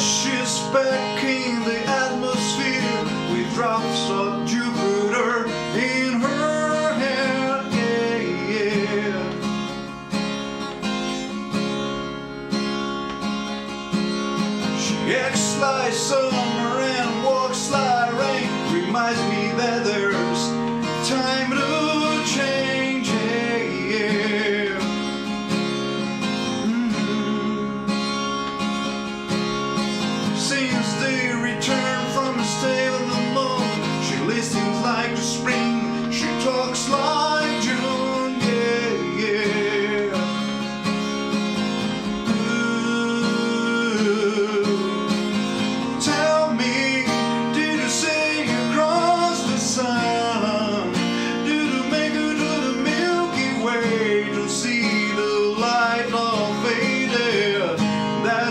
She's back in the atmosphere. With drops of yeah.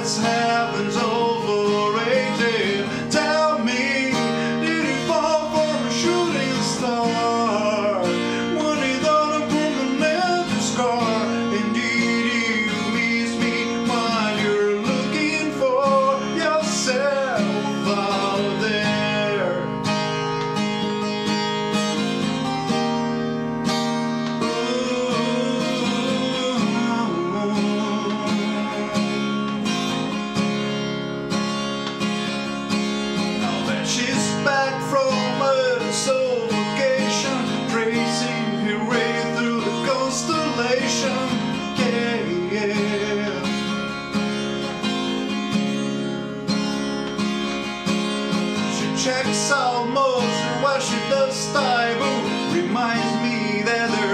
his hand. checks almost worship the stable reminds me that